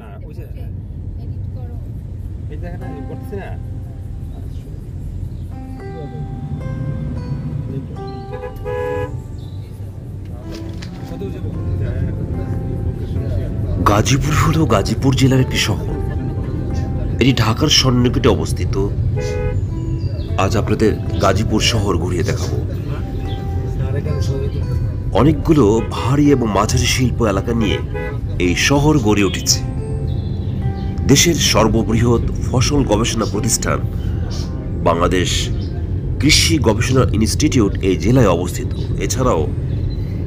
না ওই যে এডিট করো। এই জায়গাটা আমি করতেছি না। গাজীপুর হল গাজীপুর জেলার একটি শহর। এটি ঢাকার সন্নিকটে অবস্থিত। আজ আপনাদের গাজীপুর শহর ঘুরিয়ে দেখাবো। অনেকগুলো ভারী এবং মাঝারি শিল্প এলাকা নিয়ে এই শহর গড়ে উঠেছে। দেশের সর্ববৃহৎ ফসল গবেষণা প্রতিষ্ঠান বাংলাদেশ কৃষি গবেষণা ইনস্টিটিউট এই জেলায় অবস্থিত। এছাড়াও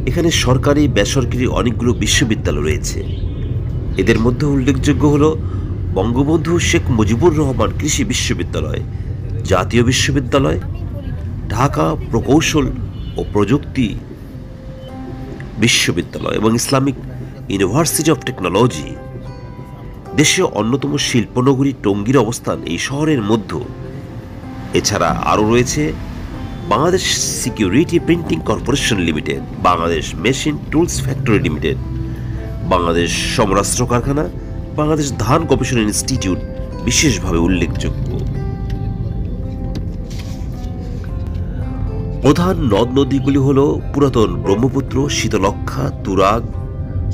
এখানে সরকারি, বেসরকারি অনেকগুলো বিশ্ববিদ্যালয় রয়েছে। এদের মধ্যে উল্লেখযোগ্য হল বঙ্গবন্ধু শেখ মুজিবুর রহমান কৃষি বিশ্ববিদ্যালয়, জাতীয় বিশ্ববিদ্যালয়, ঢাকা প্রকৌশল ও প্রযুক্তি বিশ্ববিদ্যালয় এবং ইসলামিক ইউনিভার্সিটি অফ টেকনোলজি। দেশীয় অন্যতম শিল্পনগরী টঙ্গীর অবস্থান এই শহরের মধ্য। এছাড়া আরও রয়েছে Bangladesh security printing corporation limited, Bangladesh machine tools factory limited, Bangladesh সমরাস্ত্র কারখানা, বাংলাদেশ ধান গবেষণা ইনস্টিটিউট বিশেষভাবে উল্লেখযোগ্য। প্রধান নদ নদীগুলি হল পুরাতন ব্রহ্মপুত্র শীতলক্ষা তুরাগ,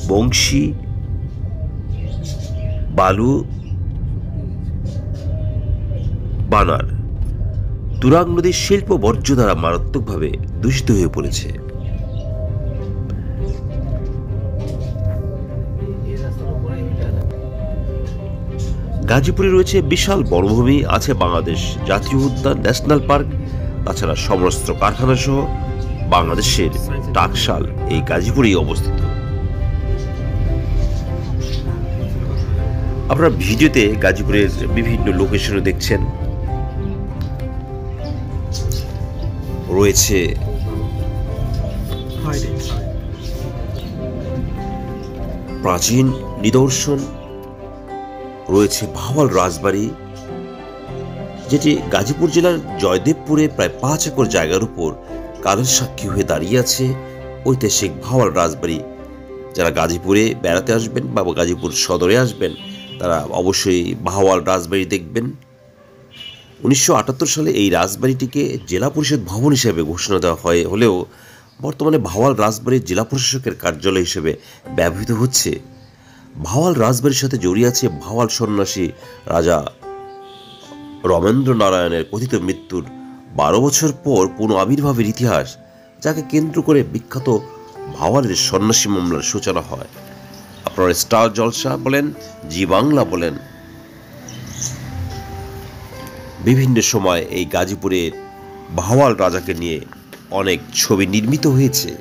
বংশী বালু বানার। তুরাগ নদীর শিল্প বর্জ্য দ্বারা মারাত্মকভাবে দূষিত হয়ে পড়েছে। গাজীপুরে রয়েছে বিশাল বনভূমি, আছে বাংলাদেশ জাতীয় উদ্যান, ন্যাশনাল পার্ক, তাছাড়া সমরাস্ত্র কারখানা সহ বাংলাদেশের টাকশাল এই গাজীপুরেই অবস্থিত। আপনারা ভিডিওতে গাজীপুরের বিভিন্ন লোকেশনে দেখছেন। রয়েছে প্রাচীন নিদর্শন রয়েছে ভাওয়াল রাজবাড়ি যেটি গাজীপুর জেলার জয়দেবপুরে প্রায় পাঁচ একর জায়গার উপর কালের সাক্ষী হয়ে দাঁড়িয়ে আছে ঐতিহাসিক ভাওয়াল রাজবাড়ি। যারা গাজীপুরে বেড়াতে আসবেন বা গাজীপুর সদরে আসবেন তারা অবশ্যই ভাওয়াল রাজবাড়ি দেখবেন। উনিশশো আটাত্তর সালে এই রাজবাড়িটিকে জেলা পরিষদ ভবন হিসেবে ঘোষণা দেওয়া হয়, হলেও বর্তমানে ভাওয়াল রাজবাড়ির জেলা প্রশাসকের কার্যালয় হিসেবে ব্যবহৃত হচ্ছে। ভাওয়াল রাজবাড়ির সাথে জড়িয়ে আছে ভাওয়াল সন্ন্যাসী রাজা রমেন্দ্র নারায়ণের কথিত মৃত্যুর বারো বছর পর পুনঃ আবির্ভাবের ইতিহাস, যাকে কেন্দ্র করে বিখ্যাত ভাওয়ালের সন্ন্যাসী মামলার সূচনা হয়। আপনারা স্টার জলসা বলেন, জি বাংলা বলেন। বিভিন্ন সময় এই গাজীপুরের ভাওয়াল রাজাকে নিয়ে অনেক ছবি নির্মিত হয়েছে।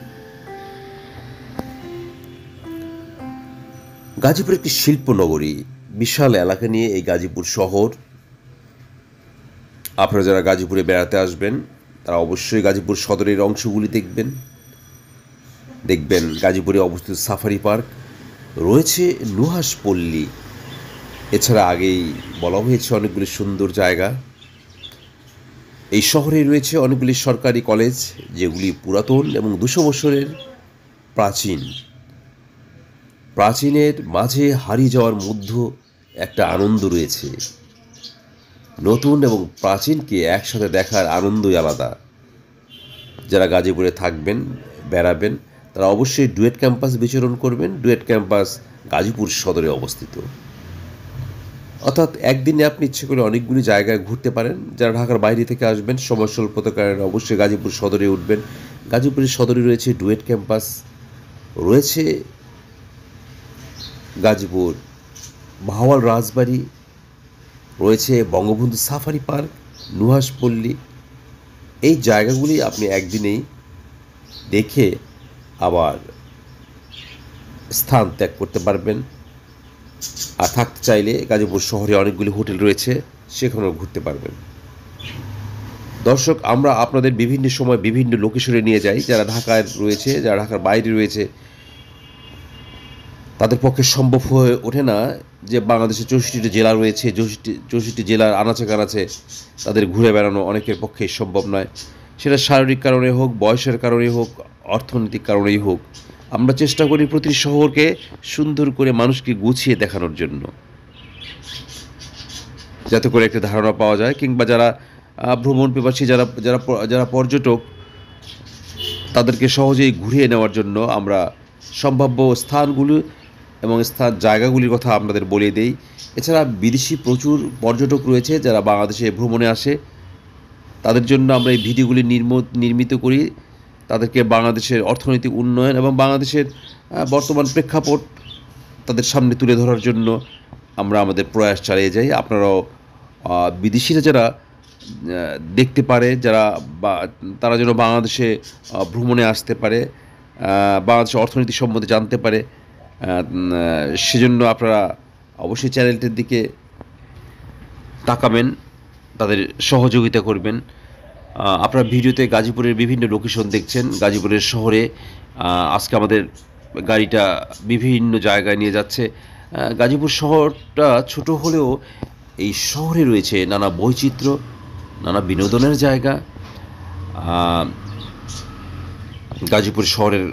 গাজীপুর একটি শিল্প নগরী বিশাল এলাকা নিয়ে এই গাজীপুর শহর। আপনারা যারা গাজীপুরে বেড়াতে আসবেন, তারা অবশ্যই গাজীপুর সদরের অংশগুলি দেখবেন। দেখবেন গাজীপুরে অবস্থিত সাফারি পার্ক। রয়েছে নুহাস পল্লী। এছাড়া আগেই বলা হয়েছে অনেকগুলি সুন্দর জায়গা। এই শহরে রয়েছে অনেকগুলি সরকারি কলেজ, যেগুলি পুরাতন এবং দুশো বছরের প্রাচীন। প্রাচীনের মাঝে হারিয়ে যাওয়ার মধ্য একটা আনন্দ রয়েছে। নতুন এবং প্রাচীনকে একসাথে দেখার আনন্দই আলাদা। যারা গাজীপুরে থাকবেন, বেড়াবেন তারা অবশ্যই ডুয়েট ক্যাম্পাস বিচরণ করবেন। ডুয়েট ক্যাম্পাস গাজীপুর সদরে অবস্থিত। অর্থাৎ একদিনে আপনি ইচ্ছে করে অনেকগুলি জায়গায় ঘুরতে পারেন। যারা ঢাকার বাইরে থেকে আসবেন সময় স্বল্পতার কারণে অবশ্যই গাজীপুর সদরে উঠবেন। গাজীপুরের সদরে রয়েছে ডুয়েট ক্যাম্পাস। রয়েছে গাজীপুর ভাওয়াল রাজবাড়ি। রয়েছে বঙ্গবন্ধু সাফারি পার্ক নুহাসপল্লী এই জায়গাগুলি আপনি একদিনেই দেখে আবার স্থান ত্যাগ করতে পারবেন। আর থাকতে চাইলে গাজীপুর শহরে অনেকগুলি হোটেল রয়েছে, সেখানেও ঘুরতে পারবেন। দর্শক, আমরা আপনাদের বিভিন্ন সময় বিভিন্ন লোকেশনে নিয়ে যাই, যারা ঢাকায় রয়েছে, যারা ঢাকার বাইরে রয়েছে। তাদের পক্ষে সম্ভব হয়ে ওঠে না যে বাংলাদেশে চৌষট্টিটি জেলা রয়েছে, চৌষট্টি চৌষট্টি জেলার আনাচে কানাচে তাদের ঘুরে বেড়ানো অনেকের পক্ষেই সম্ভব নয়। সেটা শারীরিক কারণে হোক, বয়সের কারণে হোক অর্থনৈতিক কারণেই হোক, আমরা চেষ্টা করি প্রতি শহরকে সুন্দর করে মানুষকে গুছিয়ে দেখানোর জন্য। যাতে করে একটা ধারণা পাওয়া যায়, কিংবা যারা ভ্রমণ পিপাসী যারা যারা যারা পর্যটক, তাদেরকে সহজেই ঘুরিয়ে নেওয়ার জন্য আমরা সম্ভাব্য স্থানগুলো এবং স্থান জায়গাগুলির কথা আপনাদের বলে দেই। এছাড়া বিদেশি প্রচুর পর্যটক রয়েছে যারা বাংলাদেশে ভ্রমণে আসে। তাদের জন্য আমরা এই ভিডিওগুলি নির্ম- নির্মিত করি। তাদেরকে বাংলাদেশের অর্থনৈতিক উন্নয়ন এবং বাংলাদেশের বর্তমান প্রেক্ষাপট তাদের সামনে তুলে ধরার জন্য আমরা আমাদের প্রয়াস চালিয়ে যাই। আপনারাও বিদেশিরা যারা দেখতে পারে, যারা বা, তারা যেন বাংলাদেশে ভ্রমণে আসতে পারে বাংলাদেশের অর্থনীতি সম্বন্ধে জানতে পারে সেজন্য আপনারা অবশ্যই চ্যানেলটির দিকে তাকাবেন, তাদের সহযোগিতা করবেন। আপনারা ভিডিওতে গাজীপুরের বিভিন্ন লোকেশন দেখছেন। গাজীপুরের শহরে আজকে আমাদের গাড়িটা বিভিন্ন জায়গায় নিয়ে যাচ্ছে। গাজীপুর শহরটা ছোট হলেও এই শহরে রয়েছে নানা বৈচিত্র্য, নানা বিনোদনের জায়গা। গাজীপুর শহরের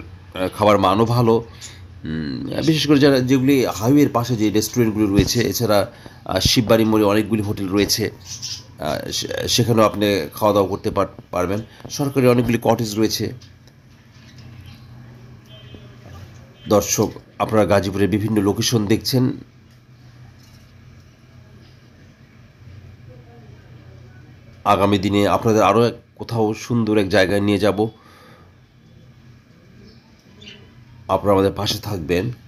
খাবার মানও ভালো। বিশেষ করে যারা যেগুলি হাইওয়ের পাশে যে রেস্টুরেন্টগুলি রয়েছে, এছাড়া শিববাড়ি মোড়ে অনেকগুলি হোটেল রয়েছে। সেখানেও আপনি খাওয়া দাওয়া করতে পার- পারবেন। সরকারি অনেকগুলি কটেজ রয়েছে। দর্শক, আপনারা গাজীপুরের বিভিন্ন লোকেশন দেখছেন। আগামী দিনে আপনাদের আরও কোথাও সুন্দর এক জায়গায় নিয়ে যাব। আপনারা আমাদের পাশে থাকবেন।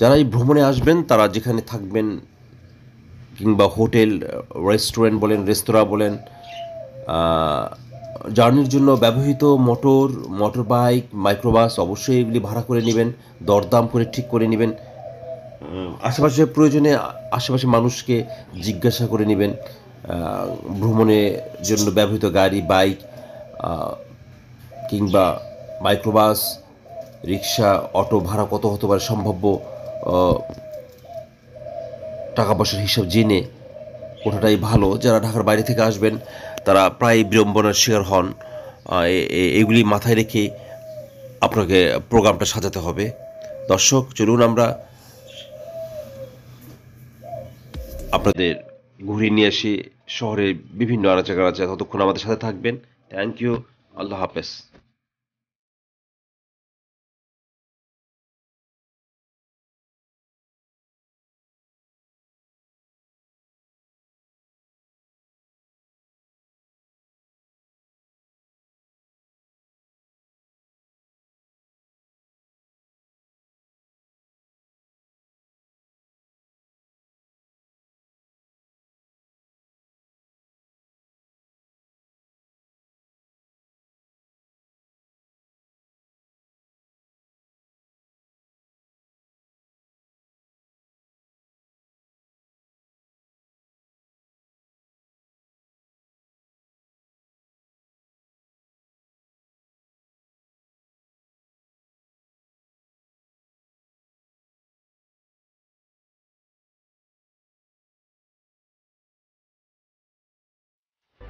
যারা এই ভ্রমণে আসবেন, তারা যেখানে থাকবেন কিংবা হোটেল, রেস্টুরেন্ট বলেন, রেস্তোরাঁ বলেন জার্নির জন্য ব্যবহৃত মোটর মোটর বাইক মাইক্রোবাস অবশ্যই এগুলি ভাড়া করে নেবেন, দরদাম করে ঠিক করে নেবেন আশেপাশে প্রয়োজনে আশেপাশে মানুষকে জিজ্ঞাসা করে নেবেন ভ্রমণের জন্য ব্যবহৃত গাড়ি, বাইক কিংবা মাইক্রোবাস, রিক্সা, অটো ভাড়া কত হতে পারে সম্ভাব্য টাকা পয়সার হিসাব জেনে ওঠাটাই ভালো। যারা ঢাকার বাইরে থেকে আসবেন, তারা প্রায় বিড়ম্বনার শিকার হন। এগুলি মাথায় রেখে আপনাকে প্রোগ্রামটা সাজাতে হবে। দর্শক, চলুন আমরা আপনাদের ঘুরিয়ে নিয়ে আসি শহরের বিভিন্ন আনাচে কানাচে ততক্ষণ আমাদের সাথে থাকবেন। থ্যাংক ইউ আল্লাহ হাফেজ।